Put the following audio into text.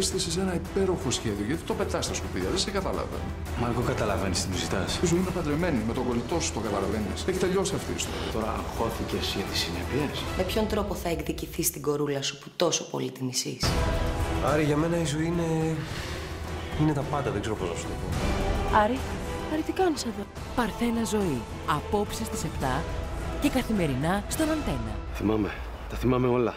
έστησε ένα υπέροχο σχέδιο. Γιατί το πετάς στα σκουπίδια, δεν σε καταλαβαίνω. Μάρκο, καταλαβαίνεις τι μου ζητάς. Η ζωή είναι παντρεμένη, με τον κολλητό σου το καταλαβαίνεις. Έχει τελειώσει αυτή η ιστορία. Τώρα αγχώθηκες για τις συνέπειες; Με ποιον τρόπο θα εκδικηθεί την κορούλα σου που τόσο πολύ τη μισείς; Άρη, για μένα η ζωή είναι. είναι τα πάντα, δεν ξέρω πώς να σου το πω. Άρη, Άρη, τι κάνεις εδώ; Παρθένα ζωή. Απόψε στις 7 και καθημερινά στον Αντένα. Θυμάμαι. Τα θυμάμαι όλα.